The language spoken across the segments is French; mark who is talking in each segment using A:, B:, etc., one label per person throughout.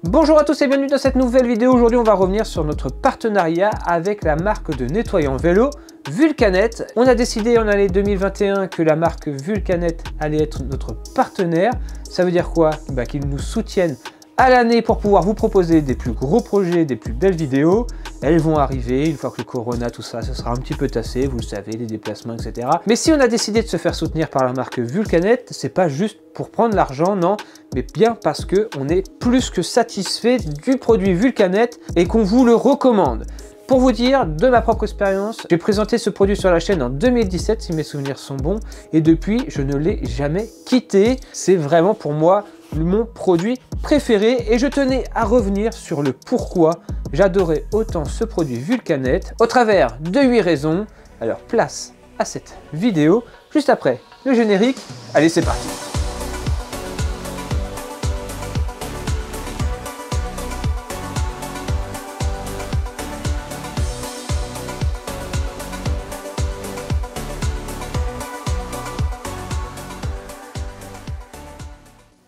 A: Bonjour à tous et bienvenue dans cette nouvelle vidéo. Aujourd'hui, on va revenir sur notre partenariat avec la marque de nettoyant vélo Vulcanet. On a décidé en année 2021 que la marque Vulcanet allait être notre partenaire. Ça veut dire quoi? Bah, Qu'ils nous soutiennent à l'année pour pouvoir vous proposer des plus gros projets, des plus belles vidéos. Elles vont arriver une fois que le corona, tout ça, ça sera un petit peu tassé, vous le savez, les déplacements, etc. Mais si on a décidé de se faire soutenir par la marque Vulcanet, c'est pas juste pour prendre l'argent, non, mais bien parce que on est plus que satisfait du produit Vulcanet et qu'on vous le recommande. Pour vous dire, de ma propre expérience, j'ai présenté ce produit sur la chaîne en 2017, si mes souvenirs sont bons, et depuis, je ne l'ai jamais quitté. C'est vraiment pour moi mon produit préféré et je tenais à revenir sur le pourquoi j'adorais autant ce produit Vulcanet au travers de 8 raisons. Alors place à cette vidéo juste après le générique. Allez, c'est parti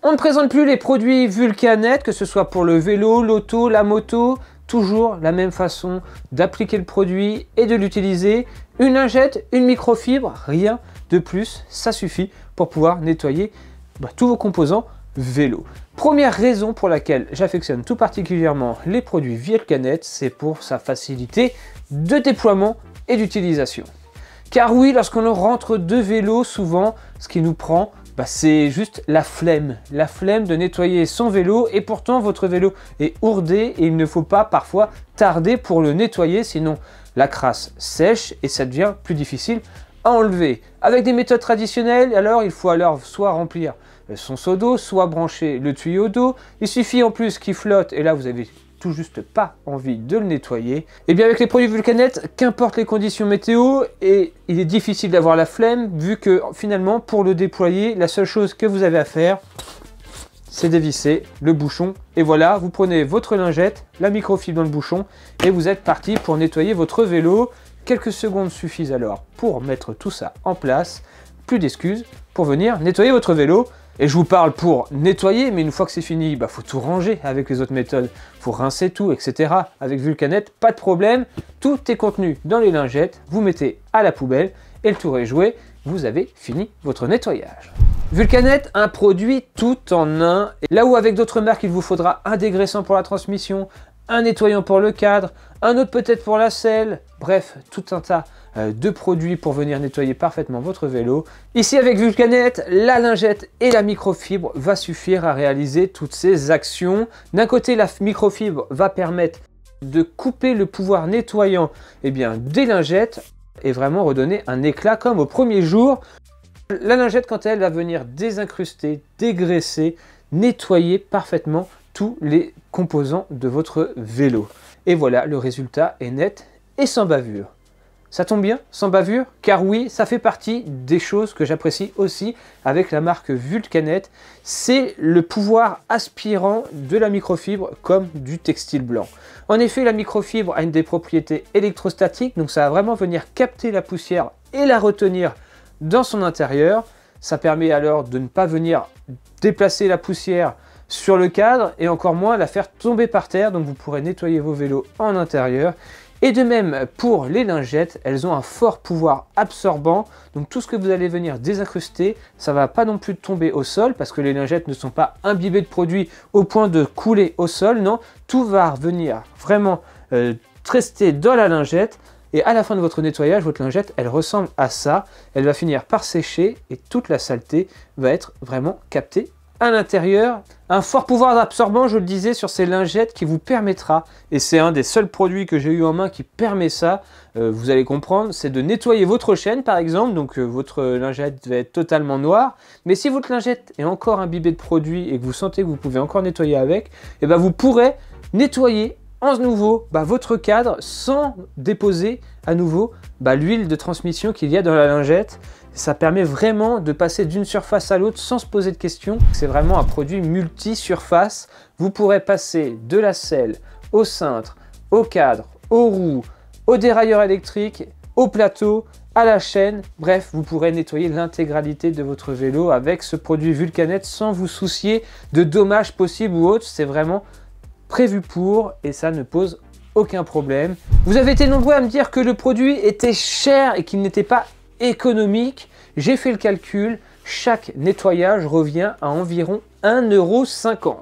A: On ne présente plus les produits Vulcanet, que ce soit pour le vélo, l'auto, la moto, toujours la même façon d'appliquer le produit et de l'utiliser. Une lingette, une microfibre, rien de plus, ça suffit pour pouvoir nettoyer bah, tous vos composants vélo. Première raison pour laquelle j'affectionne tout particulièrement les produits Vulcanet, c'est pour sa facilité de déploiement et d'utilisation. Car oui, lorsqu'on rentre de vélo, souvent, ce qui nous prend, bah, c'est juste la flemme. La flemme de nettoyer son vélo et pourtant votre vélo est ourdé et il ne faut pas parfois tarder pour le nettoyer sinon la crasse sèche et ça devient plus difficile à enlever. Avec des méthodes traditionnelles, alors il faut alors soit remplir son seau d'eau, soit brancher le tuyau d'eau. Il suffit en plus qu'il flotte et là vous avez juste pas envie de le nettoyer, et eh bien avec les produits Vulcanet, qu'importe les conditions météo, et il est difficile d'avoir la flemme, vu que finalement pour le déployer, la seule chose que vous avez à faire, c'est dévisser le bouchon. Et voilà, vous prenez votre lingette, la microfibre dans le bouchon, et vous êtes parti pour nettoyer votre vélo. Quelques secondes suffisent alors pour mettre tout ça en place. Plus d'excuses pour venir nettoyer votre vélo. Et je vous parle pour nettoyer, mais une fois que c'est fini, il bah, faut tout ranger avec les autres méthodes. faut rincer tout, etc. Avec Vulcanet, pas de problème. Tout est contenu dans les lingettes. Vous mettez à la poubelle et le tour est joué. Vous avez fini votre nettoyage. Vulcanet, un produit tout en un. là où avec d'autres marques, il vous faudra un dégraissant pour la transmission, un nettoyant pour le cadre, un autre peut-être pour la selle, bref, tout un tas euh, de produits pour venir nettoyer parfaitement votre vélo. Ici avec Vulcanet, la lingette et la microfibre va suffire à réaliser toutes ces actions. D'un côté, la microfibre va permettre de couper le pouvoir nettoyant eh bien, des lingettes et vraiment redonner un éclat comme au premier jour. La lingette, quant à elle, va venir désincruster, dégraisser, nettoyer parfaitement tous les composants de votre vélo. Et voilà, le résultat est net et sans bavure. Ça tombe bien, sans bavure, car oui, ça fait partie des choses que j'apprécie aussi avec la marque Vulcanet. C'est le pouvoir aspirant de la microfibre comme du textile blanc. En effet, la microfibre a une des propriétés électrostatiques, donc ça va vraiment venir capter la poussière et la retenir dans son intérieur. Ça permet alors de ne pas venir déplacer la poussière sur le cadre et encore moins la faire tomber par terre, donc vous pourrez nettoyer vos vélos en intérieur. Et de même pour les lingettes, elles ont un fort pouvoir absorbant, donc tout ce que vous allez venir désincruster, ça va pas non plus tomber au sol parce que les lingettes ne sont pas imbibées de produits au point de couler au sol, non, tout va venir vraiment euh, rester dans la lingette. Et à la fin de votre nettoyage, votre lingette, elle ressemble à ça. Elle va finir par sécher et toute la saleté va être vraiment captée à l'intérieur. Un fort pouvoir absorbant, je le disais, sur ces lingettes qui vous permettra, et c'est un des seuls produits que j'ai eu en main qui permet ça, euh, vous allez comprendre, c'est de nettoyer votre chaîne par exemple, donc euh, votre lingette va être totalement noire, mais si votre lingette est encore imbibée de produits et que vous sentez que vous pouvez encore nettoyer avec, eh ben vous pourrez nettoyer nouveau bah, votre cadre sans déposer à nouveau bah, l'huile de transmission qu'il y a dans la lingette. Ça permet vraiment de passer d'une surface à l'autre sans se poser de questions. C'est vraiment un produit multi-surface. Vous pourrez passer de la selle au cintre, au cadre, aux roues, au dérailleur électrique, au plateau, à la chaîne. Bref, vous pourrez nettoyer l'intégralité de votre vélo avec ce produit Vulcanet sans vous soucier de dommages possibles ou autres. C'est vraiment prévu pour et ça ne pose aucun problème. Vous avez été nombreux à me dire que le produit était cher et qu'il n'était pas économique. J'ai fait le calcul, chaque nettoyage revient à environ 1,50€.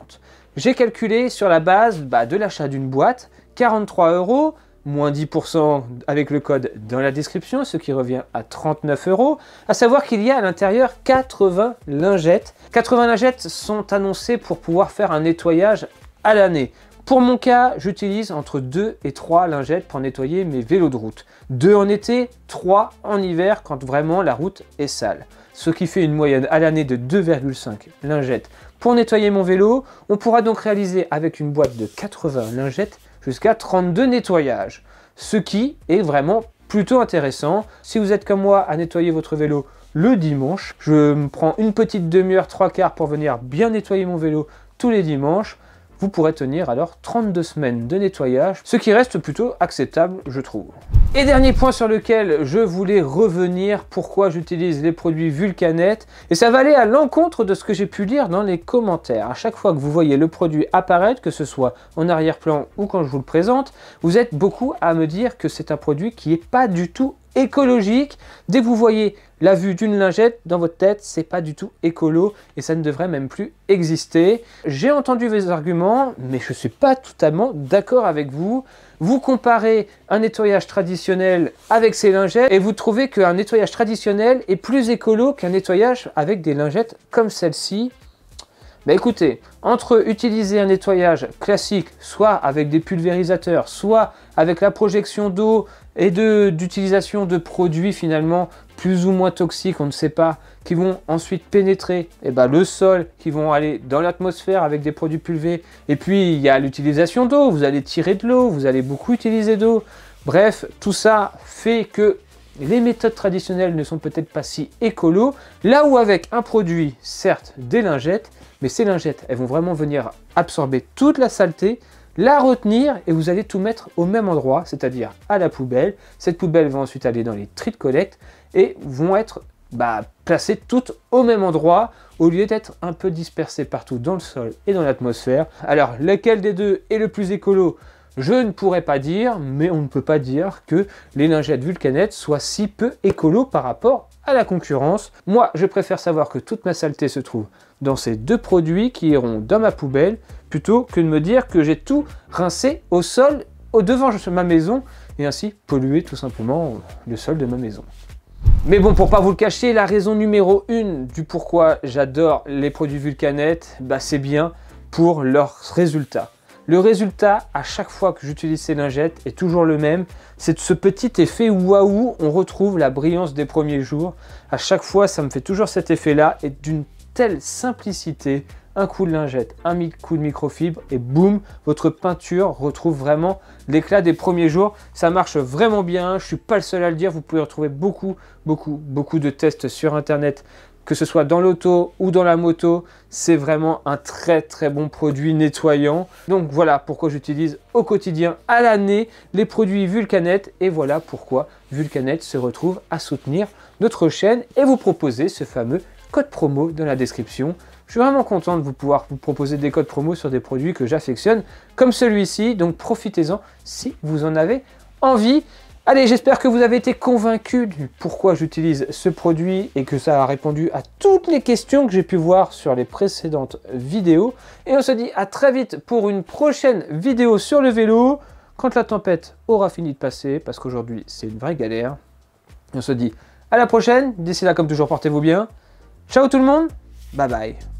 A: J'ai calculé sur la base bah, de l'achat d'une boîte, 43 euros, moins 10% avec le code dans la description, ce qui revient à 39 euros. À savoir qu'il y a à l'intérieur 80 lingettes. 80 lingettes sont annoncées pour pouvoir faire un nettoyage à l'année. Pour mon cas, j'utilise entre 2 et 3 lingettes pour nettoyer mes vélos de route. 2 en été, 3 en hiver quand vraiment la route est sale. Ce qui fait une moyenne à l'année de 2,5 lingettes pour nettoyer mon vélo. On pourra donc réaliser avec une boîte de 80 lingettes jusqu'à 32 nettoyages. Ce qui est vraiment plutôt intéressant. Si vous êtes comme moi à nettoyer votre vélo le dimanche, je me prends une petite demi-heure, trois quarts pour venir bien nettoyer mon vélo tous les dimanches vous pourrez tenir alors 32 semaines de nettoyage, ce qui reste plutôt acceptable, je trouve. Et dernier point sur lequel je voulais revenir, pourquoi j'utilise les produits Vulcanet, et ça va aller à l'encontre de ce que j'ai pu lire dans les commentaires. À chaque fois que vous voyez le produit apparaître, que ce soit en arrière-plan ou quand je vous le présente, vous êtes beaucoup à me dire que c'est un produit qui n'est pas du tout écologique. Dès que vous voyez la vue d'une lingette dans votre tête, c'est pas du tout écolo et ça ne devrait même plus exister. J'ai entendu vos arguments, mais je suis pas totalement d'accord avec vous. Vous comparez un nettoyage traditionnel avec ces lingettes et vous trouvez qu'un nettoyage traditionnel est plus écolo qu'un nettoyage avec des lingettes comme celle-ci. Bah écoutez, entre utiliser un nettoyage classique, soit avec des pulvérisateurs, soit avec la projection d'eau et d'utilisation de, produits finalement plus ou moins toxiques, on ne sait pas, qui vont ensuite pénétrer eh ben, le sol, qui vont aller dans l'atmosphère avec des produits pulvés. Et puis il y a l'utilisation d'eau, vous allez tirer de l'eau, vous allez beaucoup utiliser d'eau. Bref, tout ça fait que les méthodes traditionnelles ne sont peut-être pas si écolo, là où avec un produit, certes des lingettes, mais ces lingettes, elles vont vraiment venir absorber toute la saleté, la retenir et vous allez tout mettre au même endroit, c'est-à-dire à la poubelle. Cette poubelle va ensuite aller dans les tri de collecte et vont être bah, placées toutes au même endroit au lieu d'être un peu dispersées partout dans le sol et dans l'atmosphère. Alors, lequel des deux est le plus écolo? Je ne pourrais pas dire, mais on ne peut pas dire que les lingettes Vulcanet soient si peu écolo par rapport à la concurrence. Moi, je préfère savoir que toute ma saleté se trouve dans ces deux produits qui iront dans ma poubelle, plutôt que de me dire que j'ai tout rincé au sol, au devant de ma maison, et ainsi polluer tout simplement le sol de ma maison. Mais bon, pour pas vous le cacher, la raison numéro une du pourquoi j'adore les produits Vulcanet, bah c'est bien pour leurs résultats. Le résultat, à chaque fois que j'utilise ces lingettes, est toujours le même. C'est ce petit effet waouh, on retrouve la brillance des premiers jours. À chaque fois, ça me fait toujours cet effet-là et d'une telle simplicité. Un coup de lingette, un coup de microfibre et boum, votre peinture retrouve vraiment l'éclat des premiers jours. Ça marche vraiment bien, je suis pas le seul à le dire. Vous pouvez retrouver beaucoup, beaucoup, beaucoup de tests sur internet que ce soit dans l'auto ou dans la moto, c'est vraiment un très très bon produit nettoyant. Donc voilà pourquoi j'utilise au quotidien à l'année les produits Vulcanet et voilà pourquoi Vulcanet se retrouve à soutenir notre chaîne et vous proposer ce fameux code promo dans la description. Je suis vraiment content de vous pouvoir vous proposer des codes promo sur des produits que j'affectionne comme celui-ci, donc profitez-en si vous en avez envie. Allez, j'espère que vous avez été convaincu du pourquoi j'utilise ce produit et que ça a répondu à toutes les questions que j'ai pu voir sur les précédentes vidéos. Et on se dit à très vite pour une prochaine vidéo sur le vélo, quand la tempête aura fini de passer, parce qu'aujourd'hui c'est une vraie galère. Et on se dit à la prochaine, d'ici là comme toujours portez-vous bien. Ciao tout le monde, bye bye.